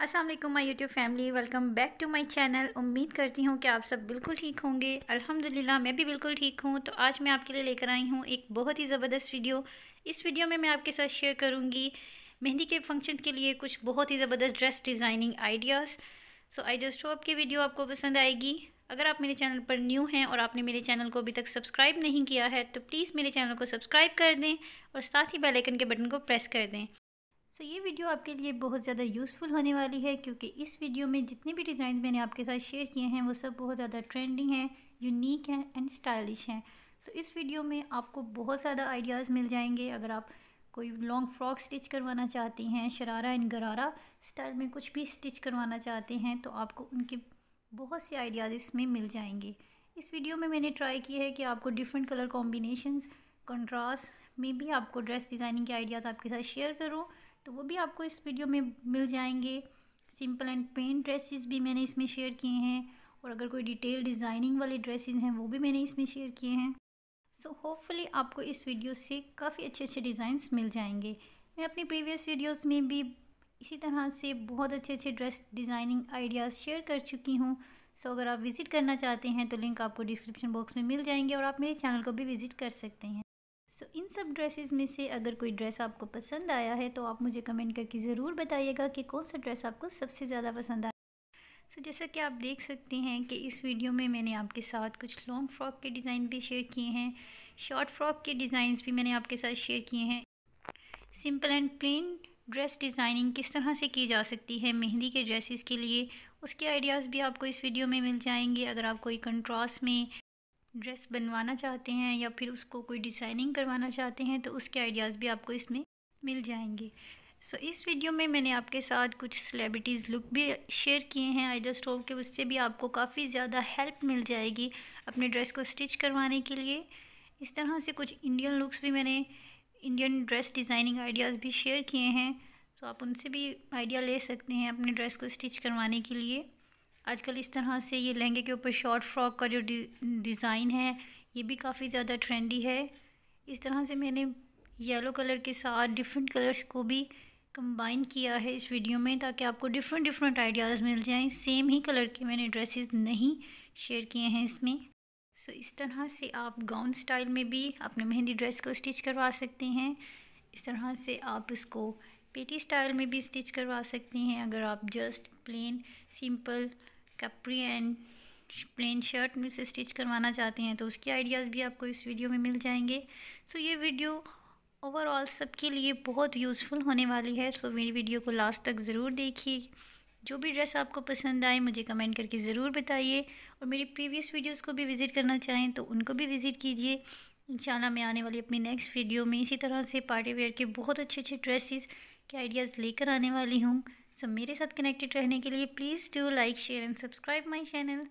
वालेकुम my YouTube family welcome back to my channel उम्मीद करती हूँ कि आप सब बिल्कुल ठीक होंगे। अल्हम्दुलिल्लाह, मैं भी बिल्कुल ठीक हूँ। तो आज मैं आपके लिए लेकर आई हूँ एक बहुत ही ज़बरदस्त वीडियो। इस वीडियो में मैं आपके साथ शेयर करूँगी मेहंदी के फ़ंक्शन के लिए कुछ बहुत ही ज़बरदस्त dress designing ideas so I just hope की वीडियो आपको पसंद आएगी। अगर आप मेरे चैनल पर न्यू हैं और आपने मेरे चैनल को अभी तक सब्सक्राइब नहीं किया है तो प्लीज़ मेरे चैनल को सब्सक्राइब कर दें और साथ ही बेल के बटन को प्रेस कर दें। सो ये वीडियो आपके लिए बहुत ज़्यादा यूज़फुल होने वाली है क्योंकि इस वीडियो में जितने भी डिज़ाइन मैंने आपके साथ शेयर किए हैं, वो सब बहुत ज़्यादा ट्रेंडिंग हैं यूनिक हैं एंड स्टाइलिश हैं। सो इस वीडियो में आपको बहुत ज़्यादा आइडियाज़ मिल जाएँगे। अगर आप कोई लॉन्ग फ्रॉक स्टिच करवाना चाहती हैं, शरारा एंड गरारा स्टाइल में कुछ भी स्टिच करवाना चाहते हैं तो आपको उनके बहुत से आइडियाज़ इसमें मिल जाएँगे। इस वीडियो में मैंने ट्राई किया है कि आपको डिफरेंट कलर कॉम्बिनेशंस कंट्रास्ट में भी आपको ड्रेस डिज़ाइनिंग के आइडियाज़ आपके साथ शेयर करूँ। तो वो भी आपको इस वीडियो में मिल जाएँगे। सिंपल एंड पेन ड्रेसेस भी मैंने इसमें शेयर किए हैं और अगर कोई डिटेल डिज़ाइनिंग वाले ड्रेसेस हैं वो भी मैंने इसमें शेयर किए हैं। सो होपफुली आपको इस वीडियो से काफ़ी अच्छे अच्छे डिज़ाइंस मिल जाएँगे। मैं अपनी प्रीवियस वीडियोस में भी इसी तरह से बहुत अच्छे अच्छे ड्रेस डिज़ाइनिंग आइडियाज़ शेयर कर चुकी हूँ। सो so, अगर आप विज़िट करना चाहते हैं तो लिंक आपको डिस्क्रिप्शन बॉक्स में मिल जाएँगे और आप मेरे चैनल को भी विज़िट कर सकते हैं। सो इन सब ड्रेसेस में से अगर कोई ड्रेस आपको पसंद आया है तो आप मुझे कमेंट करके ज़रूर बताइएगा कि कौन सा ड्रेस आपको सबसे ज़्यादा पसंद आया। सो so, जैसा कि आप देख सकते हैं कि इस वीडियो में मैंने आपके साथ कुछ लॉन्ग फ्रॉक के डिज़ाइन भी शेयर किए हैं। शॉर्ट फ्रॉक के डिज़ाइंस भी मैंने आपके साथ शेयर किए हैं। Simple and plain dress designing किस तरह से की जा सकती है मेहंदी के ड्रेसेस के लिए उसके आइडियाज़ भी आपको इस वीडियो में मिल जाएँगे। अगर आप कोई कंट्रास्ट में ड्रेस बनवाना चाहते हैं या फिर उसको कोई डिज़ाइनिंग करवाना चाहते हैं तो उसके आइडियाज़ भी आपको इसमें मिल जाएँगे। सो so, इस वीडियो में मैंने आपके साथ कुछ सेलिब्रिटीज़ लुक भी शेयर किए हैं। आई जस्ट होप कि उससे भी आपको काफ़ी ज़्यादा हेल्प मिल जाएगी अपने ड्रेस को स्टिच करवाने के लिए। इस तरह से कुछ इंडियन लुक्स भी मैंने इंडियन ड्रेस डिज़ाइनिंग आइडियाज़ भी शेयर किए हैं। सो so, आप उनसे भी आइडिया ले सकते हैं अपने ड्रेस को स्टिच करवाने के लिए। आजकल इस तरह से ये लहंगे के ऊपर शॉर्ट फ्रॉक का जो डिज़ाइन है, ये भी काफ़ी ज़्यादा ट्रेंडी है। इस तरह से मैंने येलो कलर के साथ डिफरेंट कलर्स को भी कंबाइन किया है इस वीडियो में, ताकि आपको डिफरेंट डिफरेंट आइडियाज़ मिल जाएँ। सेम ही कलर के मैंने ड्रेसेस नहीं शेयर किए हैं इसमें। सो इस तरह से आप गाउन स्टाइल में भी अपने मेहंदी ड्रेस को स्टिच करवा सकते हैं। इस तरह से आप इसको पेटी स्टाइल में भी स्टिच करवा सकते हैं। अगर आप just plain simple capri and plain shirt में से स्टिच करवाना चाहते हैं तो उसके आइडियाज़ भी आपको इस वीडियो में मिल जाएँगे। सो so, ये वीडियो ओवरऑल सबके लिए बहुत यूज़फुल होने वाली है सो so, मेरी वीडियो को लास्ट तक ज़रूर देखिए। जो भी ड्रेस आपको पसंद आए मुझे कमेंट करके ज़रूर बताइए। और मेरी प्रीवियस वीडियोस को भी विज़िट करना चाहें तो उनको भी विज़िट कीजिए। इंशाल्लाह मैं आने वाली अपनी नेक्स्ट वीडियो में इसी तरह से पार्टी वेयर के बहुत अच्छे अच्छे ड्रेसेस के आइडियाज़ लेकर आने वाली हूँ। सो मेरे साथ कनेक्टेड रहने के लिए please do like share and subscribe my channel